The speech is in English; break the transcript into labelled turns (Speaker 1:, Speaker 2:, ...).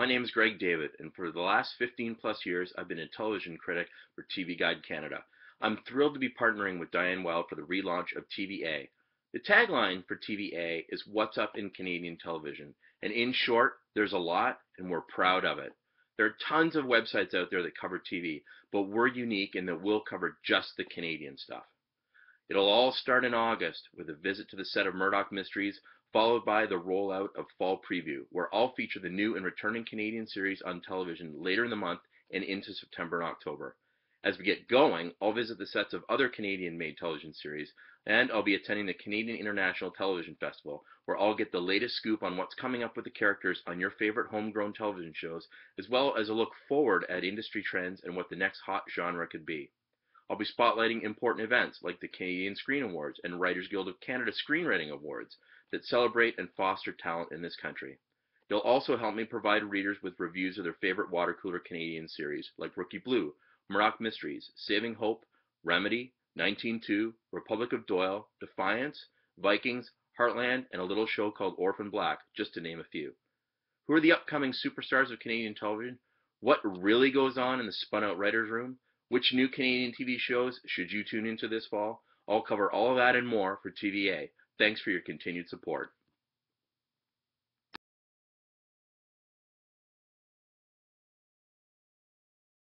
Speaker 1: My name is Greg David, and for the last 15 plus years, I've been a television critic for TV Guide Canada. I'm thrilled to be partnering with Diane Wild for the relaunch of TVA. The tagline for TVA is What's Up in Canadian Television, and in short, there's a lot, and we're proud of it. There are tons of websites out there that cover TV, but we're unique in that we'll cover just the Canadian stuff. It'll all start in August with a visit to the set of Murdoch Mysteries, followed by the rollout of Fall Preview, where I'll feature the new and returning Canadian series on television later in the month and into September and October. As we get going, I'll visit the sets of other Canadian made television series, and I'll be attending the Canadian International Television Festival, where I'll get the latest scoop on what's coming up with the characters on your favorite homegrown television shows, as well as a look forward at industry trends and what the next hot genre could be. I'll be spotlighting important events like the Canadian Screen Awards and Writers Guild of Canada Screenwriting Awards, that celebrate and foster talent in this country. You'll also help me provide readers with reviews of their favorite water cooler Canadian series like Rookie Blue, Murdoch Mysteries, Saving Hope, Remedy, 19-2, Republic of Doyle, Defiance, Vikings, Heartland, and a little show called Orphan Black, just to name a few. Who are the upcoming superstars of Canadian television? What really goes on in the spun out writer's room? Which new Canadian TV shows should you tune into this fall? I'll cover all of that and more for TVA. Thanks for your continued support.